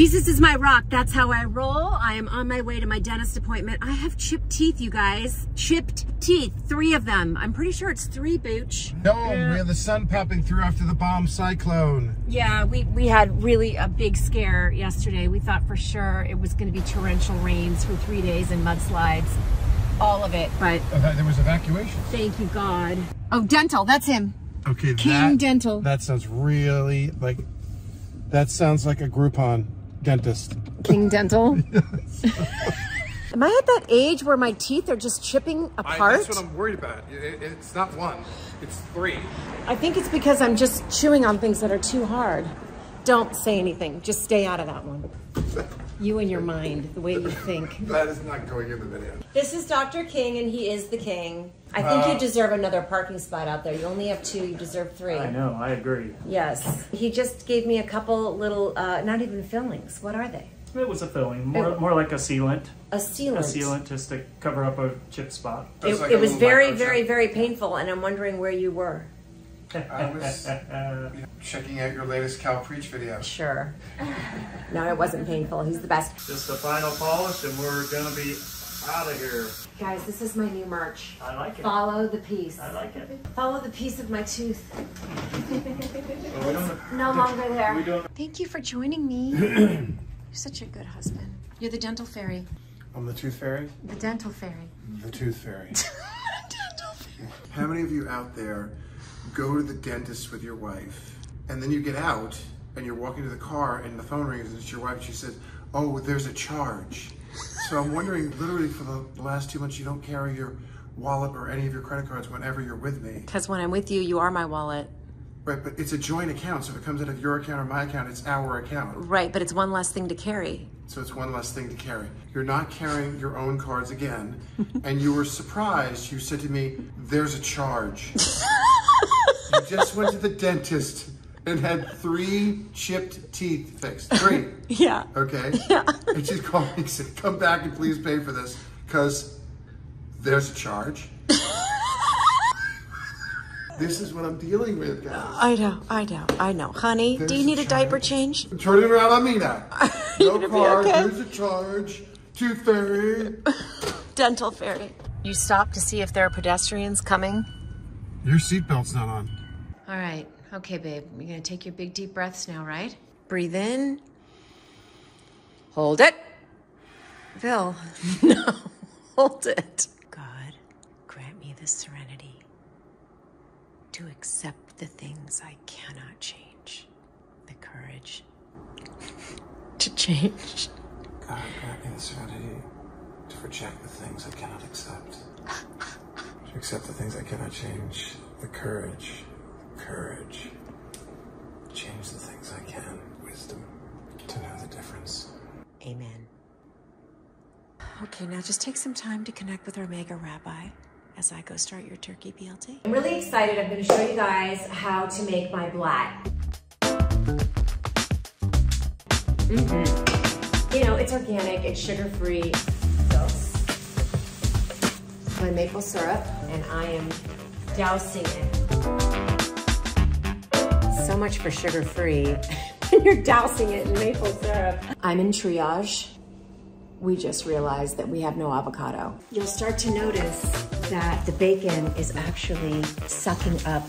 Jesus is my rock. That's how I roll. I am on my way to my dentist appointment. I have chipped teeth, you guys. Chipped teeth. Three of them. I'm pretty sure it's three, Booch. No, we have the sun popping through after the bomb cyclone. Yeah, we, we had really a big scare yesterday. We thought for sure it was going to be torrential rains for three days and mudslides. All of it, but there was evacuation. thank you, God. Oh, dental. That's him. Okay, King that, Dental. That sounds really like, that sounds like a Groupon dentist. King Dental. Am I at that age where my teeth are just chipping apart? That's what I'm worried about. it's not one, it's three. I think it's because I'm just chewing on things that are too hard. Don't say anything. Just stay out of that one. You and your mind, the way you think. That is not going in the video. This is Dr. King, and he is the king. I think you deserve another parking spot out there. You only have two, you deserve three. I know, I agree. Yes. He just gave me a couple little, uh, not even fillings. What are they? It was a filling, more, more like a sealant. A sealant. A sealant just to cover up a chip spot. It, It's like it was very, microchip. very, very painful, and I'm wondering where you were. I was checking out your latest Cal Preach video. Sure. No, it wasn't painful. He's the best. Just the final polish and we're gonna be out of here. Guys, this is my new merch. I like it. Follow the piece. I like it. Follow the piece of my tooth. But we No longer there. we don't Thank you for joining me. You're such a good husband. You're the dental fairy. I'm the Tooth Fairy. The dental fairy. The Tooth fairy. dental Fairy. How many of you out there go to the dentist with your wife and then you get out and you're walking to the car and the phone rings and it's your wife and she says, Oh, there's a charge. So I'm wondering, literally, for the last two months, you don't carry your wallet or any of your credit cards whenever you're with me. Because when I'm with you, you are my wallet. Right, but it's a joint account, so if it comes out of your account or my account, it's our account. Right, but it's one less thing to carry. So it's one less thing to carry. You're not carrying your own cards again, and you were surprised. You said to me, "There's a charge." you just went to the dentist and had three chipped teeth fixed. Three. Yeah. Okay. Yeah. And she called me and said, "Come back and please pay for this, because there's a charge." this is what I'm dealing with, guys. I know, I know, I know. Honey, do you need a a diaper change? Turn it around on me now. No gonna be okay? There's a charge. Tooth fairy. Dental fairy. You stop to see if there are pedestrians coming? Your seatbelt's not on. All right. Okay, babe. You're going to take your big deep breaths now, right? Breathe in. Hold it. Phil. no. Hold it. God, grant me the serenity to accept the things I cannot change, the courage to change. God grant me the serenity to reject the things I cannot accept. To accept the things I cannot change. The courage. Courage. Change the things I can. Wisdom. To know the difference. Amen. Okay, now just take some time to connect with our mega rabbi as I go start your turkey BLT. I'm really excited. I'm going to show you guys how to make my blat. Mm-hmm. You know, it's organic, it's sugar-free. So, my maple syrup, and I am dousing it. So much for sugar-free. You're dousing it in maple syrup. I'm in triage. We just realized that we have no avocado. You'll start to notice that the bacon is actually sucking up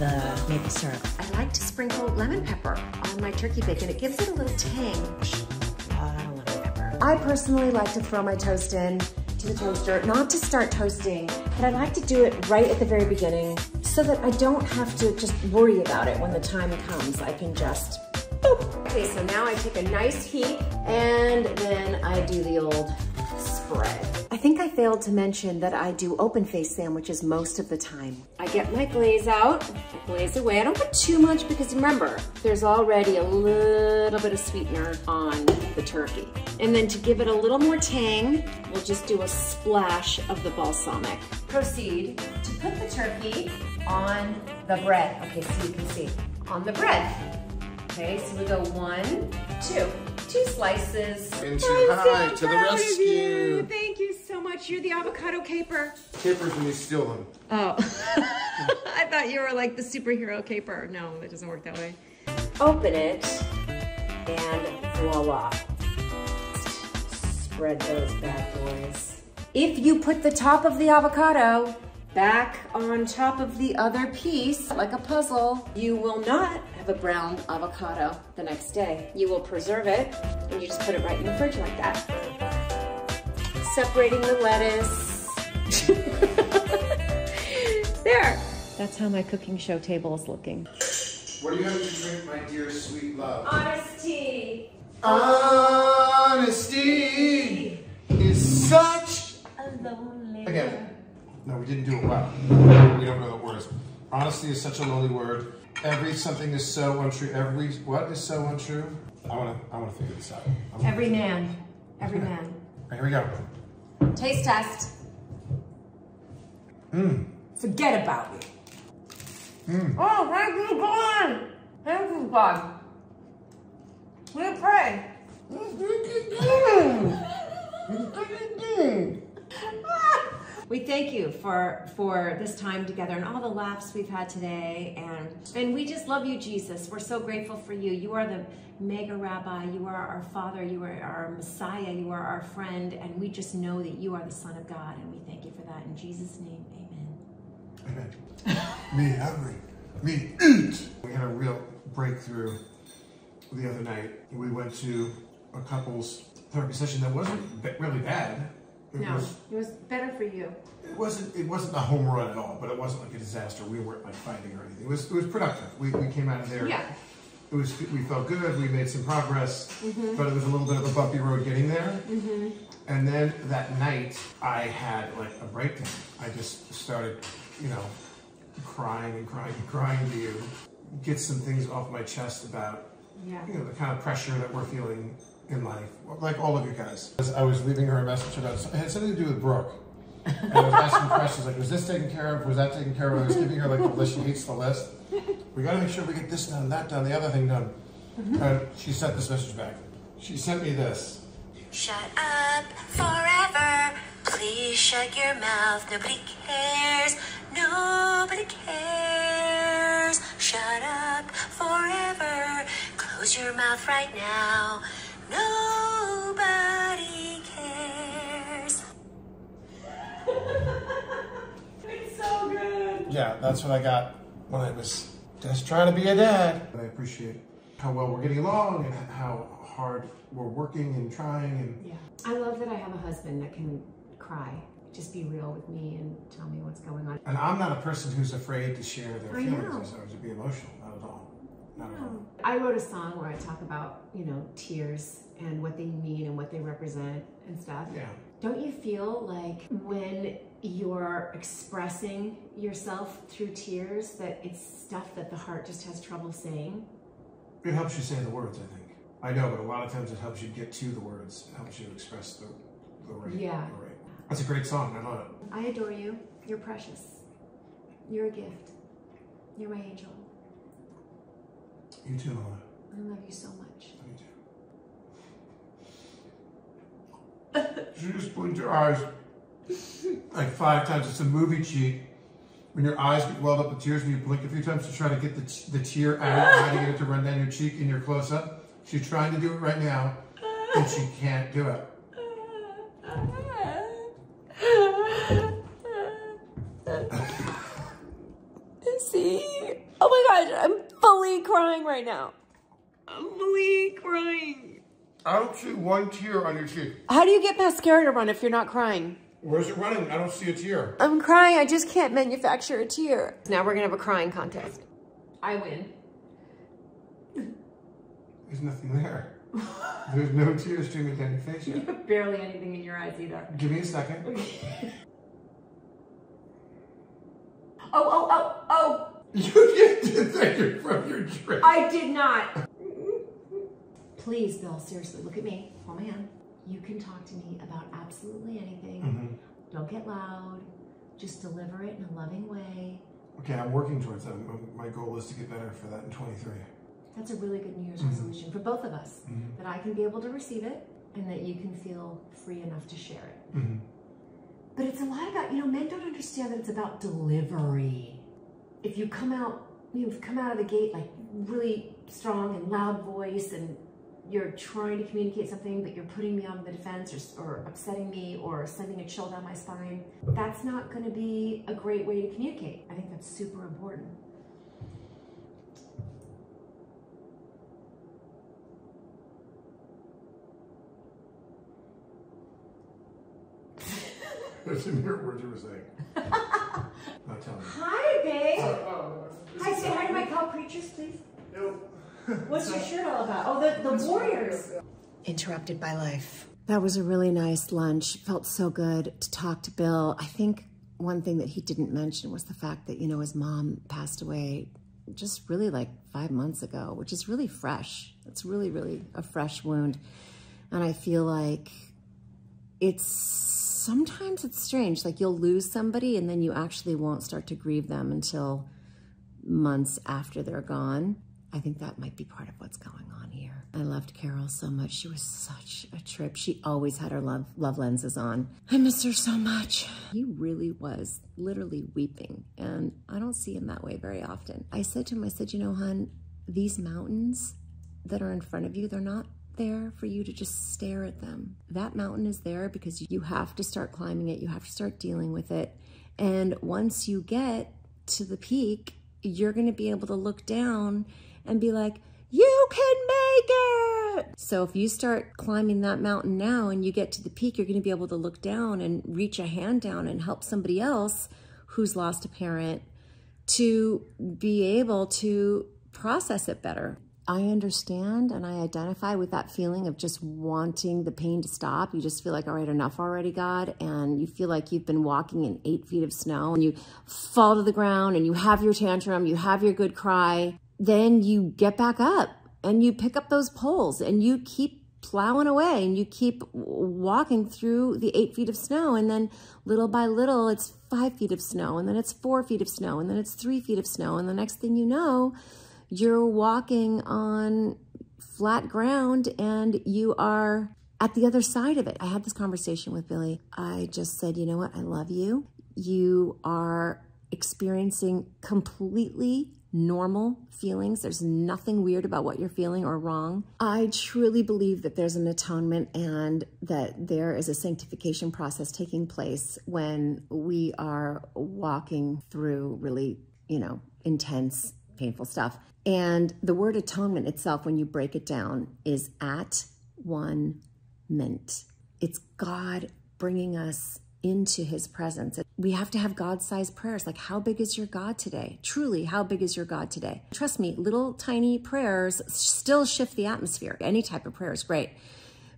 the maple syrup. I like to sprinkle lemon pepper on my turkey bacon. It gives it a little tang. A lot of lemon pepper. I personally like to throw my toast in to the toaster, not to start toasting, but I like to do it right at the very beginning so that I don't have to just worry about it when the time comes. I can just boop. Okay, so now I take a nice heap and then I do the old spread. I think I failed to mention that I do open face sandwiches most of the time. I get my glaze out, I glaze away. I don't put too much because remember, there's already a little bit of sweetener on the turkey. And then to give it a little more tang, we'll just do a splash of the balsamic. Proceed to put the turkey on the bread. Okay, so you can see, on the bread. Okay, so we go one, two, two slices. Into I'm high, so to the rescue. you. Thank you so much. You're the avocado caper. Capers when you steal them. Oh, I thought you were like the superhero caper. No, it doesn't work that way. Open it and voila. Spread those bad boys. If you put the top of the avocado back on top of the other piece, like a puzzle, you will not have a brown avocado the next day. You will preserve it and you just put it right in the fridge like that. Separating the lettuce. there. That's how my cooking show table is looking. What are you having to drink, my dear sweet love? Honesty. Honesty is such. A lonely Again, no, we didn't do it well. We don't know the words. Honesty is such a lonely word. Every something is so untrue. Every what is so untrue? I want to. I want to figure this out. Every man. Every man. Right, here we go. Taste test. Mmm. Forget about it. Mm. Oh, thank you, God. Thank you, God. We pray. We thank you for for this time together and all the laughs we've had today, and and we just love you, Jesus. We're so grateful for you. You are the mega rabbi. You are our Father. You are our Messiah. You are our friend, and we just know that you are the Son of God, and we thank you for that. In Jesus' name, Amen. Amen. me hungry. Me eat. We had a real breakthrough the other night. We went to a couple's therapy session that wasn't really bad. It No, was. it was better for you. It wasn't. It wasn't a home run at all, but it wasn't like a disaster. We weren't like fighting or anything. It was. It was productive. We, we came out of there. Yeah. It was. We felt good. We made some progress, Mm-hmm. but it was a little bit of a bumpy road getting there. Mhm. And then that night, I had like a breakdown. I just started, you know, crying and crying and crying to you. Get some things off my chest about Yeah. you know, the kind of pressure that we're feeling in life, like all of you guys. I was leaving her a message about, it had something to do with Brooke. And I was asking questions like, was this taken care of? Was that taken care of? I was giving her like the list. She hates the list. We got to make sure we get this done, that done, the other thing done. Mm-hmm. And she sent this message back. She sent me this. Shut up forever. Please shut your mouth. Nobody cares. Nobody cares. Shut up forever. Close your mouth right now. Yeah, that's what I got when I was just trying to be a dad. And I appreciate how well we're getting along and how hard we're working and trying and Yeah. I love that I have a husband that can cry. Just be real with me and tell me what's going on. And I'm not a person who's afraid to share their feelings or to be emotional. Not at all. Not at all. I wrote a song where I talk about, you know, tears and what they mean and what they represent and stuff. Yeah. Don't you feel like when you're expressing yourself through tears that it's stuff that the heart just has trouble saying? It helps you say the words, I think. I know, but a lot of times it helps you get to the words. It helps you express the, the right. Yeah. The right. That's a great song. I love it. I adore you. You're precious. You're a gift. You're my angel. You too, Lola. I love you so much. Me too. you just blink your eyes like five times. It's a movie cheat. When your eyes get welled up with tears and you blink a few times to try to get the, the tear out, trying to get it to run down your cheek in your close up. She's trying to do it right now, and she can't do it. See? Oh my gosh, I'm fully crying right now. I'm fully crying. I don't see one tear on your cheek. How do you get mascara to run if you're not crying? Where's it running? I don't see a tear. I'm crying. I just can't manufacture a tear. Now we're gonna have a crying contest. I win. There's nothing there. There's no tears streaming down your face You have barely anything in your eyes either. Give me a second. Oh, oh, oh, oh! You get to take it from your drink. I did not. Please, Bill, seriously, look at me. Hold my hand. You can talk to me about absolutely anything. Mm-hmm. Don't get loud. Just deliver it in a loving way. Okay, I'm working towards that. My- goal is to get better for that in 23. That's a really good New Year's Mm-hmm. resolution for both of us. That I can be able to receive it and that you can feel free enough to share it. Mm-hmm. But it's a lot about, you know, men don't understand that it's about delivery. If you come out, you've come out of the gate like really strong and loud voice and you're trying to communicate something, but you're putting me on the defense or, or upsetting me or sending a chill down my spine, that's not going to be a great way to communicate. I think that's super important. I didn't hear what you were saying. Not telling me. Hi, babe. Oh, Hi, say hi to my Cal Preachers, please. Nope. What's your shirt all about? Oh, the, the Warriors. Interrupted by life. That was a really nice lunch. Felt so good to talk to Bill. I think one thing that he didn't mention was the fact that, you know, his mom passed away just really like five months ago, which is really fresh. It's really, really a fresh wound. And I feel like it's sometimes it's strange. Like you'll lose somebody and then you actually won't start to grieve them until months after they're gone. I think that might be part of what's going on here. I loved Carol so much. She was such a trip. She always had her love, love lenses on. I miss her so much. He really was literally weeping, and I don't see him that way very often. I said to him, I said, you know, hon, these mountains that are in front of you, they're not there for you to just stare at them. That mountain is there because you have to start climbing it. You have to start dealing with it. And once you get to the peak, you're going to be able to look down and be like, you can make it. So if you start climbing that mountain now and you get to the peak, you're going to be able to look down and reach a hand down and help somebody else who's lost a parent to be able to process it better. I understand and I identify with that feeling of just wanting the pain to stop. You just feel like, all right, enough already, God. And you feel like you've been walking in eight feet of snow and you fall to the ground and you have your tantrum, you have your good cry. Then you get back up and you pick up those poles and you keep plowing away and you keep walking through the eight feet of snow. And then little by little, it's five feet of snow and then it's four feet of snow and then it's three feet of snow. And the next thing you know, you're walking on flat ground and you are at the other side of it. I had this conversation with Billy. I just said, you know what? I love you. You are experiencing completely normal feelings. There's nothing weird about what you're feeling or wrong. I truly believe that there's an atonement and that there is a sanctification process taking place when we are walking through really, you know, intense, painful stuff. And the word atonement itself, when you break it down, is at one mint. It's God bringing us into his presence. We have to have God sized prayers. Like, how big is your God today? Truly, how big is your God today? Trust me, little tiny prayers still shift the atmosphere. Any type of prayer is great.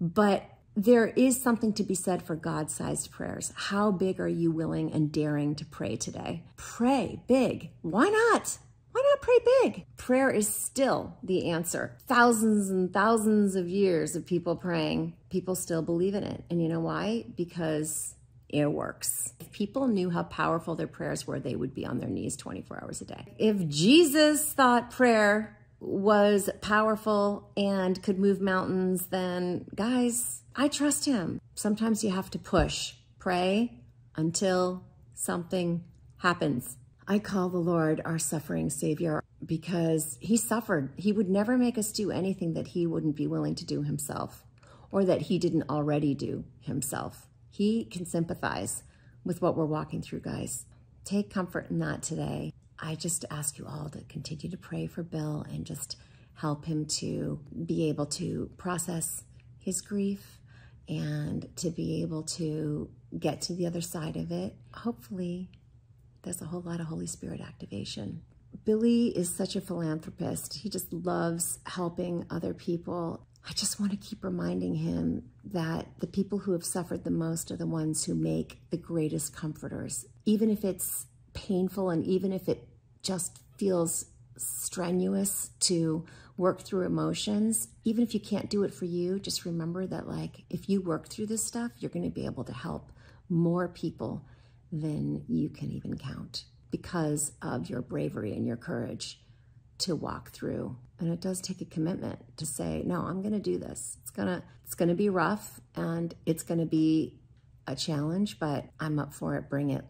But there is something to be said for God sized prayers. How big are you willing and daring to pray today? Pray big. Why not? Why not pray big? Prayer is still the answer. Thousands and thousands of years of people praying, people still believe in it. And you know why? Because it works. If people knew how powerful their prayers were, they would be on their knees 24 hours a day. If Jesus thought prayer was powerful and could move mountains, then guys, I trust him. Sometimes you have to push, pray until something happens. I call the Lord our suffering Savior because He suffered. He would never make us do anything that He wouldn't be willing to do Himself or that He didn't already do Himself. He can sympathize with what we're walking through, guys. Take comfort in that today. I just ask you all to continue to pray for Bill and just help him to be able to process his grief and to be able to get to the other side of it. Hopefully, there's a whole lot of Holy Spirit activation. Billy is such a philanthropist. He just loves helping other people. I just want to keep reminding him that the people who have suffered the most are the ones who make the greatest comforters. Even if it's painful and even if it just feels strenuous to work through emotions, even if you can't do it for you, just remember that like if you work through this stuff, you're going to be able to help more people than you can even count because of your bravery and your courage to walk through. And it does take a commitment to say, no, I'm going to do this. It's going to it's going to be rough and it's going to be a challenge, but I'm up for it. Bring it.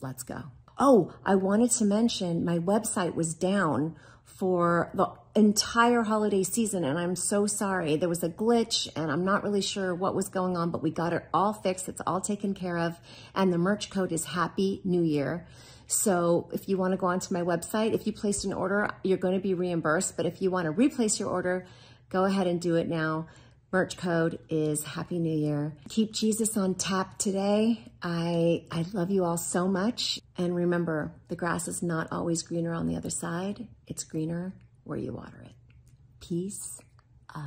Let's go. Oh, I wanted to mention my website was down for the entire holiday season and I'm so sorry. There was a glitch and I'm not really sure what was going on, but we got it all fixed. It's all taken care of. And the merch code is Happy New Year. So if you want to go onto my website, if you placed an order, you're going to be reimbursed. But if you want to replace your order, go ahead and do it now. Merch code is Happy New Year. Keep Jesus on tap today. I, I love you all so much. And remember, the grass is not always greener on the other side. It's greener where you water it. Peace of